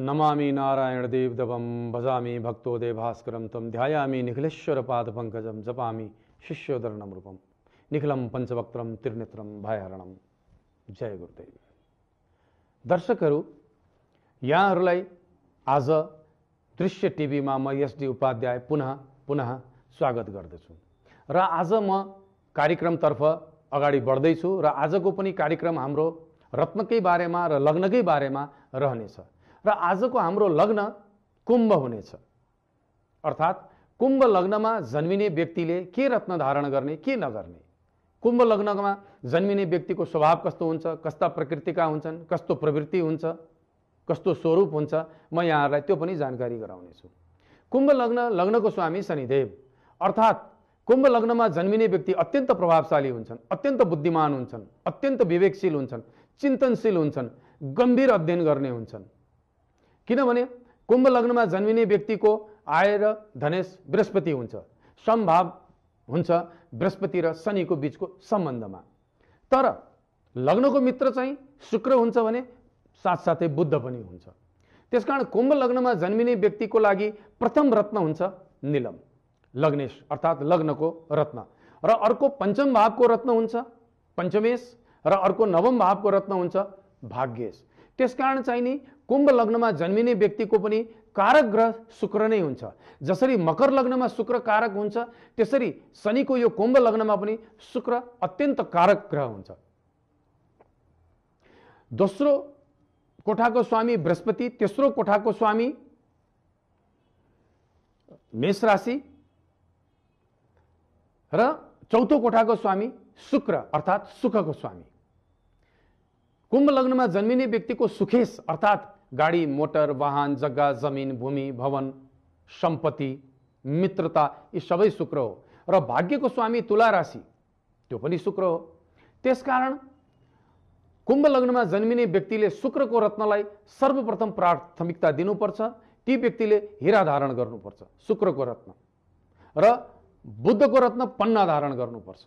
नमामि नारायणदेवदवं भजामि भक्तोदेभास्करं तं ध्यायामि निखिलेश्वरपादपङ्कजं जपामि शिष्योदरणं रूपं निखिलं पञ्चवक्त्रं त्रिनेत्रं भयहरणं जय गुरुदेव। दर्शकहरू यहाँहरूलाई आज दृश्य टिभीमा म एसडी उपाध्याय पुनः पुनः स्वागत गर्दछु। र आज म कार्यक्रमतर्फ अगाडि बढ्दैछु र आजको पनि कार्यक्रम हाम्रो रत्नकै बारेमा र लग्नकै बारेमा रहनेछ। र आजको हाम्रो लग्न कुम्भ हुनेछ। अर्थात् कुम्भ लग्नमा जन्मिने व्यक्तिले के रत्न धारण गर्ने के नगर्ने? कुम्भ लग्नमा जन्मिने व्यक्तिको स्वभाव कस्तो हुन्छ कस्ता प्रकृतिका हुन्छन् कस्तो प्रवृत्ति हुन्छ कस्तो स्वरूप हुन्छ म यहाँहरूलाई त्यो पनि जानकारी गराउनेछु कुम्भ लग्न लग्नको स्वामी शनिदेव। अर्थात् कुम्भ लग्नमा जन्मिने व्यक्ति अत्यन्त प्रभावशाली हुन्छन् अत्यन्त बुद्धिमान हुन्छन् अत्यन्त विवेकशील हुन्छन् चिन्तनशील हुन्छन् गम्भीर अध्ययन गर्ने हुन्छन्। किनभने कुम्भ लग्नमा जन्मिने व्यक्तिको आय र धनेश बृहस्पति हुन्छ समभाव हुन्छ बृहस्पति र शनिको बिचको सम्बन्धमा। तर लग्नको मित्र चाहिँ शुक्र हुन्छ भने साथसाथै बुद्ध पनि हुन्छ। त्यसकारण कुम्भ लग्नमा जन्मिने व्यक्तिको लागि प्रथम रत्न हुन्छ निलम लग्नेश अर्थात् लग्नको रत्न। र अर्को पञ्चम भावको रत्न हुन्छ पञ्चमेश र अर्को नवम भावको रत्न हुन्छ भाग्येश। त्यसकारण चाहिँ नि कुम्भ लग्नमा जन्मिने व्यक्तिको पनि कारक ग्रह शुक्र नै हुन्छ। जसरी मकर लग्नमा शुक्र कारक हुन्छ त्यसरी शनिको यो कुम्भ लग्नमा पनि शुक्र अत्यन्त कारक ग्रह हुन्छ। दोस्रो कोठाको स्वामी बृहस्पति तेस्रो कोठाको स्वामी मेष राशि र चौथो कोठाको स्वामी शुक्र अर्थात् सुखको स्वामी। कुम्भ लग्नमा जन्मिने व्यक्तिको सुखेश अर्थात् गाडी मोटर वाहन जग्गा जमिन भूमि भवन सम्पत्ति मित्रता यी सबै शुक्र हो। र भाग्यको स्वामी तुला राशि त्यो पनि शुक्र हो। त्यसकारण कुम्भ लग्नमा जन्मिने व्यक्तिले शुक्रको रत्नलाई सर्वप्रथम प्राथमिकता दिनुपर्छ ती व्यक्तिले हिरा धारण गर्नुपर्छ शुक्रको रत्न। र बुद्धको रत्न पन्ना धारण गर्नुपर्छ।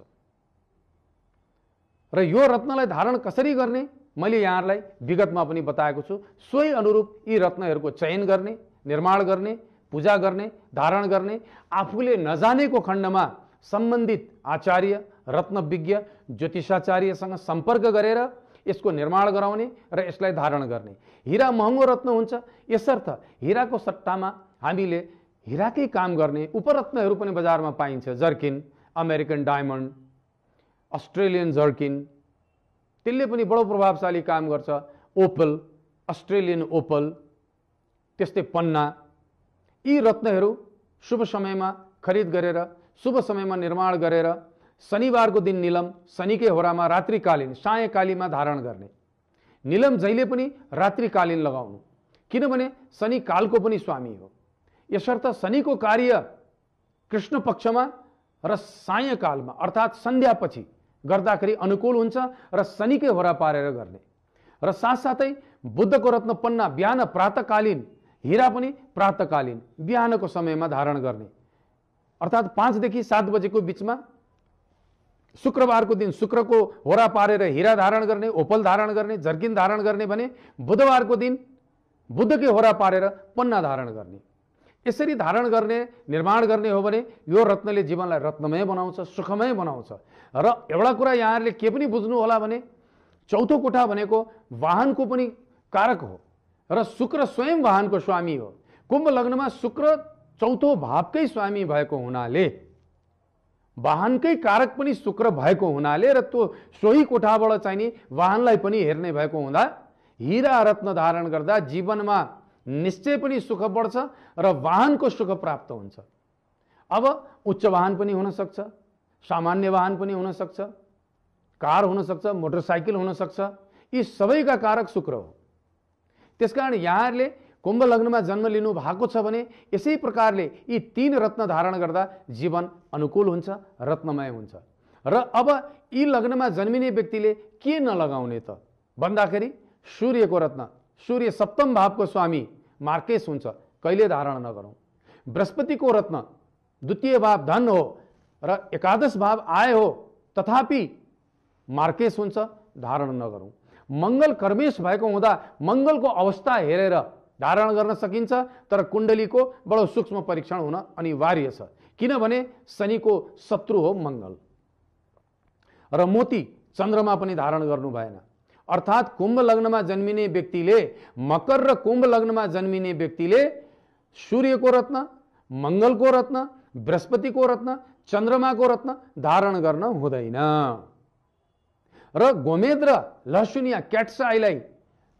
र यो रत्नलाई धारण कसरी गर्ने? मैले यहाँहरूलाई विगतमा पनि बताएको छु सोही अनुरूप यी रत्नहरूको चयन गर्ने निर्माण गर्ने पूजा गर्ने धारण गर्ने आफूले नजानेको खण्डमा सम्बन्धित आचार्य रत्नविज्ञ ज्योतिषाचार्यसँग सम्पर्क गरेर यसको निर्माण गराउने र यसलाई धारण गर्ने। हिरा महँगो रत्न हुन्छ। यसर्थ हिराको सट्टामा हामीले हिराकै काम गर्ने उपरत्नहरू पनि बजारमा पाइन्छ। Zircon American diamond Australian zircon त्यसले पनि बडो प्रभावशाली काम गर्छ। ओपल अस्ट्रेलियन ओपल त्यस्तै पन्ना। यी रत्नहरू शुभ समयमा खरिद गरेर शुभ समयमा निर्माण गरेर शनिबारको दिन निलम शनिकै होरामा रात्रिकालीन सायकालीमा धारण गर्ने। निलम जहिले पनि रात्रिकालीन लगाउनु। किनभने शनि कालको पनि स्वामी हो। यसर्थ शनिको कार्य कृष्ण पक्षमा र सायकालमा अर्थात् सन्ध्यापछि गर्दाखेरि अनुकूल हुन्छ र शनिकै होरा पारेर गर्ने। र साथसाथै बुद्धको रत्न पन्ना बिहान प्रातकालीन हिरा पनि प्रातकालीन बिहानको समयमा धारण गर्ने। अर्थात् पाँचदेखि सात बजेको बिचमा शुक्रबारको दिन शुक्रको होरा पारेर हिरा धारण गर्ने ओपल धारण गर्ने जर्किन धारण गर्ने भने बुधबारको दिन बुद्धकै होरा पारेर पन्ना धारण गर्ने। यसरी धारण गर्ने निर्माण गर्ने हो भने यो रत्नले जीवनलाई रत्नमय बनाउँछ सुखमय बनाउँछ। र एउटा कुरा यहाँहरूले के पनि बुझ्नु होला भने चौथो कोठा भनेको वाहनको पनि कारक हो र शुक्र स्वयं वाहनको स्वामी हो। कुम्भ लग्नमा शुक्र चौथो भावकै स्वामी भएको हुनाले वाहनकै कारक पनि शुक्र भएको हुनाले र त्यो सोही कोठाबाट चाहिँ नि वाहनलाई पनि हेर्ने भएको हुँदा हिरा रत्न धारण गर्दा जीवनमा निश्चय पनि सुख बढ्छ र वाहनको सुख प्राप्त हुन्छ। अब उच्च वाहन पनि हुनसक्छ सामान्य वाहन पनि हुनसक्छ कार हुनसक्छ मोटरसाइकल हुनसक्छ यी सबैका कारक शुक्र हो। त्यसकारण यहाँहरूले कुम्भ लग्नमा जन्म लिनु भएको छ भने यसै प्रकारले यी तीन रत्न धारण गर्दा जीवन अनुकूल हुन्छ रत्नमय हुन्छ। र अब यी लग्नमा जन्मिने व्यक्तिले के नलगाउने त? भन्दाखेरि सूर्यको रत्न। सूर्य सप्तम भावको स्वामी मार्केस हुन्छ। कहिले धारण नगरौँ। बृहस्पतिको रत्न द्वितीय भाव धन हो र एकादश भाव आय हो। तथापि मार्केस हुन्छ धारण नगरौँ। मङ्गल कर्मेश भएको हुँदा मङ्गलको अवस्था हेरेर धारण गर्न सकिन्छ तर कुण्डलीको बडो सूक्ष्म परीक्षण हुन अनिवार्य छ। किनभने शनिको शत्रु हो मङ्गल र मोती चन्द्रमा पनि धारण गर्नु भएन। अर्थात् कुम्भ लग्नमा जन्मिने व्यक्तिले मकर र कुम्भ लग्नमा जन्मिने व्यक्तिले सूर्यको रत्न मङ्गलको रत्न बृहस्पतिको रत्न चन्द्रमाको रत्न धारण गर्न हुँदैन। र गोमेद र लसुनिया क्याट्स आईलाई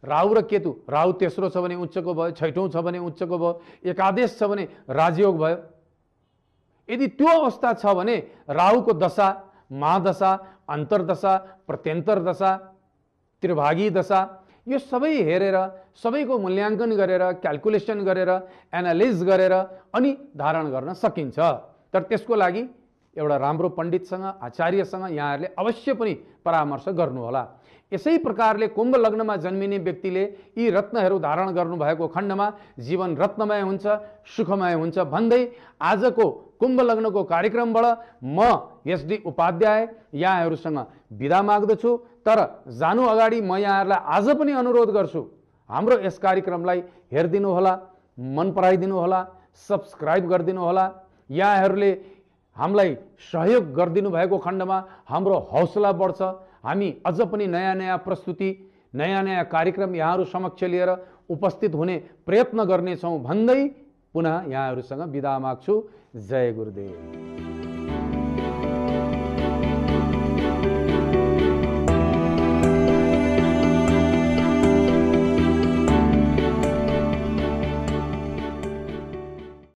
राहु र केतु राहु तेस्रो छ भने उच्चको भयो छैठौँ छ भने उच्चको भयो एकादेश छ भने राजयोग भयो। यदि त्यो अवस्था छ भने राहुको दशा महादशा अन्तर्दशा प्रत्यन्तर दशा त्रिभागी दशा यो सबै हेरेर सबैको मूल्याङ्कन गरेर क्यालकुलेसन गरेर एनालाइज गरेर अनि धारण गर्न सकिन्छ। तर त्यसको लागि एउटा राम्रो पण्डितसँग आचार्यसँग यहाँहरूले अवश्य पनि परामर्श गर्नुहोला। यसै प्रकारले कुम्भ लग्नमा जन्मिने व्यक्तिले यी रत्नहरू धारण गर्नुभएको खण्डमा जीवन रत्नमय हुन्छ सुखमय हुन्छ भन्दै आजको कुम्भ लग्नको कार्यक्रमबाट म एसडी उपाध्याय यहाँहरूसँग बिदा माग्दछु तर जानु अगाडि म यहाँहरूलाई आज पनि अनुरोध गर्छु हाम्रो यस कार्यक्रमलाई हेरिदिनुहोला मन पराइदिनुहोला सब्सक्राइब गरिदिनुहोला यहाँहरूले हामीलाई सहयोग गरिदिनु भएको खण्डमा हाम्रो हौसला बढ्छ हामी अझ पनि नयाँ नयाँ प्रस्तुति नयाँ नयाँ कार्यक्रम यहाँहरू समक्ष लिएर उपस्थित हुने प्रयत्न गर्नेछौँ भन्दै पुनः यहाँहरूसँग बिदा माग्छु। जय गुरुदेव।